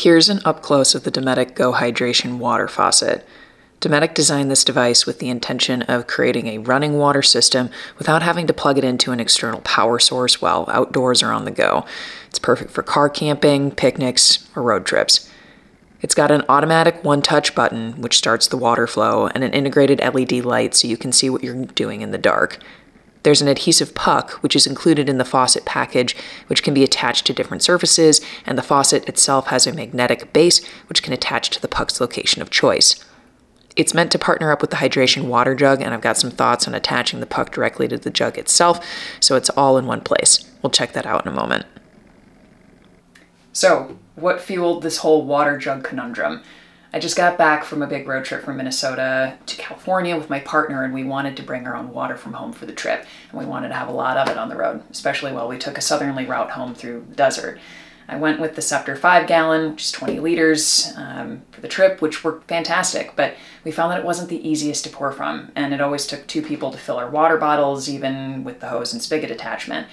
Here's an up close of the Dometic Go Hydration water faucet. Dometic designed this device with the intention of creating a running water system without having to plug it into an external power source while outdoors or on the go. It's perfect for car camping, picnics, or road trips. It's got an automatic one touch button, which starts the water flow, and an integrated LED light so you can see what you're doing in the dark. There's an adhesive puck, which is included in the faucet package, which can be attached to different surfaces, and the faucet itself has a magnetic base, which can attach to the puck's location of choice. It's meant to partner up with the hydration water jug, and I've got some thoughts on attaching the puck directly to the jug itself, so it's all in one place. We'll check that out in a moment. So, what fueled this whole water jug conundrum? I just got back from a big road trip from Minnesota to California with my partner, and we wanted to bring our own water from home for the trip. And we wanted to have a lot of it on the road, especially while we took a southerly route home through the desert. I went with the Scepter 5 gallon, which is 20 liters, um, for the trip, which worked fantastic, but we found that it wasn't the easiest to pour from, and it always took two people to fill our water bottles, even with the hose and spigot attachment.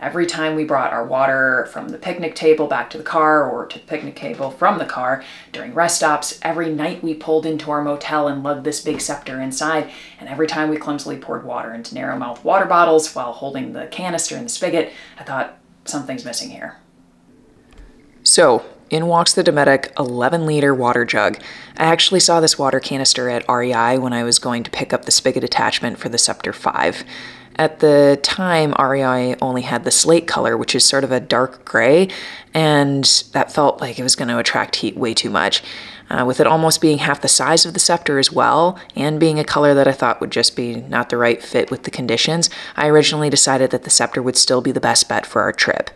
Every time we brought our water from the picnic table back to the car or to the picnic table from the car during rest stops, every night we pulled into our motel and lugged this big scepter inside, and every time we clumsily poured water into narrow mouth water bottles while holding the canister in the spigot, I thought something's missing here. So, in walks the Dometic 11 liter water jug. I actually saw this water canister at REI when I was going to pick up the spigot attachment for the Scepter 5. At the time, REI only had the slate color, which is sort of a dark gray, and that felt like it was going to attract heat way too much. Uh, with it almost being half the size of the scepter as well, and being a color that I thought would just be not the right fit with the conditions, I originally decided that the scepter would still be the best bet for our trip.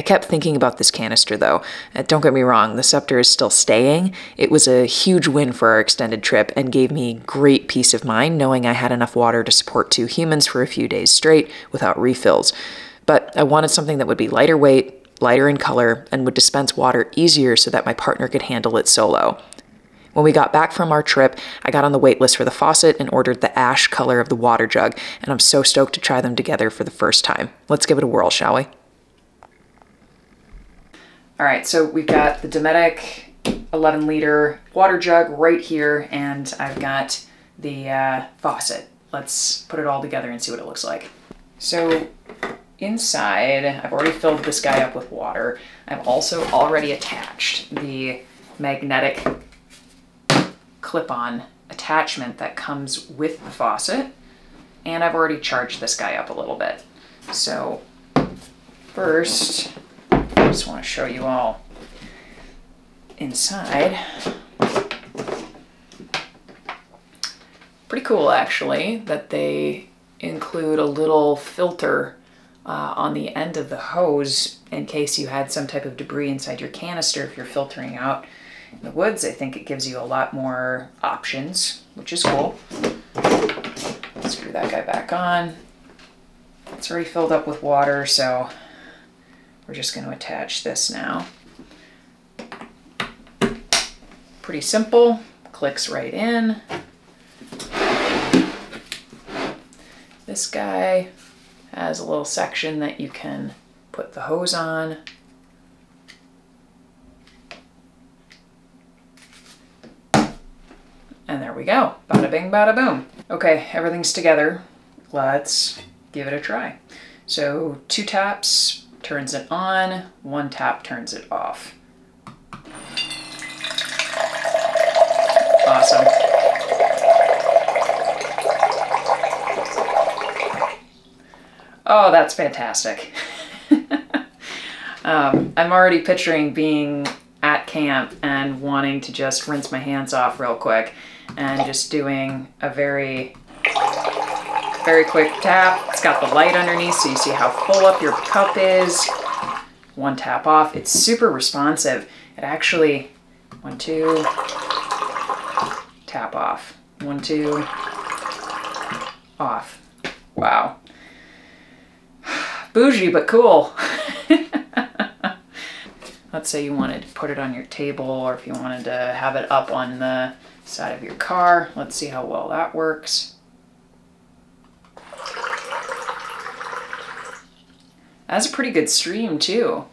I kept thinking about this canister though. Uh, don't get me wrong, the scepter is still staying. It was a huge win for our extended trip and gave me great peace of mind knowing I had enough water to support two humans for a few days straight without refills. But I wanted something that would be lighter weight, lighter in color, and would dispense water easier so that my partner could handle it solo. When we got back from our trip, I got on the waitlist for the faucet and ordered the ash color of the water jug, and I'm so stoked to try them together for the first time. Let's give it a whirl, shall we? All right, so we've got the Dometic 11 liter water jug right here, and I've got the uh, faucet. Let's put it all together and see what it looks like. So inside, I've already filled this guy up with water. I've also already attached the magnetic clip-on attachment that comes with the faucet, and I've already charged this guy up a little bit. So first, just want to show you all inside. Pretty cool actually that they include a little filter uh, on the end of the hose in case you had some type of debris inside your canister if you're filtering out in the woods. I think it gives you a lot more options, which is cool. Screw that guy back on. It's already filled up with water, so we're just going to attach this now. Pretty simple, clicks right in. This guy has a little section that you can put the hose on. And there we go. Bada bing, bada boom. Okay, everything's together. Let's give it a try. So two taps, turns it on, one tap turns it off. Awesome. Oh, that's fantastic. um, I'm already picturing being at camp and wanting to just rinse my hands off real quick and just doing a very very quick tap. It's got the light underneath so you see how full up your cup is. One tap off. It's super responsive. It actually, one, two, tap off. One, two, off. Wow. Bougie, but cool. Let's say you wanted to put it on your table or if you wanted to have it up on the side of your car. Let's see how well that works. That's a pretty good stream too.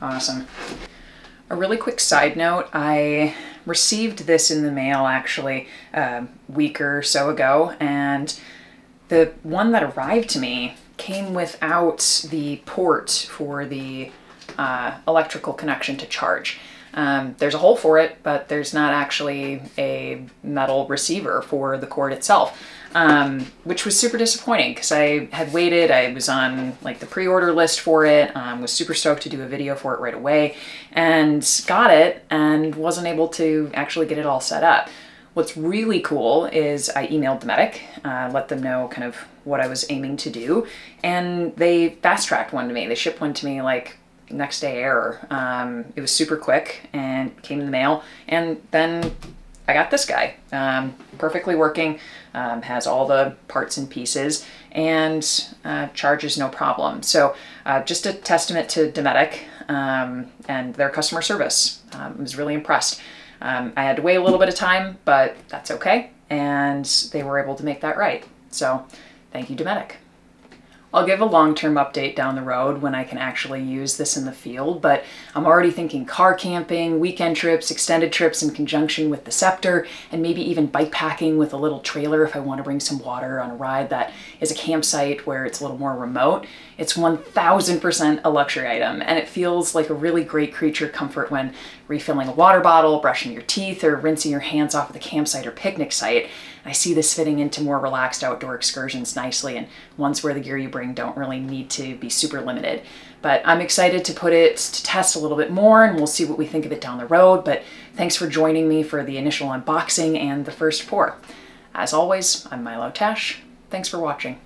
Awesome. A really quick side note, I received this in the mail actually a week or so ago, and the one that arrived to me came without the port for the uh, electrical connection to charge. Um, there's a hole for it, but there's not actually a metal receiver for the cord itself, um, which was super disappointing because I had waited. I was on like the pre-order list for it, um, was super stoked to do a video for it right away, and got it and wasn't able to actually get it all set up. What's really cool is I emailed Dometic, uh, let them know kind of what I was aiming to do, and they fast tracked one to me. They shipped one to me like next day error. Um, it was super quick and came in the mail. And then I got this guy, um, perfectly working, um, has all the parts and pieces, and uh, charges no problem. So uh, just a testament to Dometic um, and their customer service. Um, I was really impressed. Um, I had to wait a little bit of time, but that's okay. And they were able to make that right. So thank you, Dometic. I'll give a long-term update down the road when I can actually use this in the field, but I'm already thinking car camping, weekend trips, extended trips in conjunction with the Scepter, and maybe even bike packing with a little trailer if I want to bring some water on a ride that is a campsite where it's a little more remote. It's 1000% a luxury item, and it feels like a really great creature comfort when refilling a water bottle, brushing your teeth, or rinsing your hands off at the campsite or picnic site. I see this fitting into more relaxed outdoor excursions nicely and ones where the gear you bring don't really need to be super limited. But I'm excited to put it to test a little bit more and we'll see what we think of it down the road. But thanks for joining me for the initial unboxing and the first pour. As always, I'm Milo Tash. Thanks for watching.